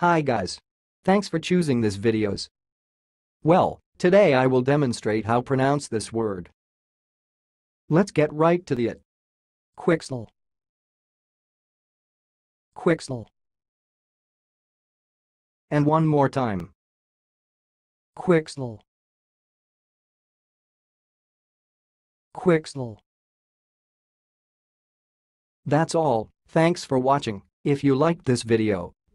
Hi guys. Thanks for choosing this videos. Well, today I will demonstrate how pronounce this word. Let's get right to the it. QuickSSL. QuickSSL. And one more time. QuickSSL. QuickSSL. That's all, thanks for watching, if you liked this video,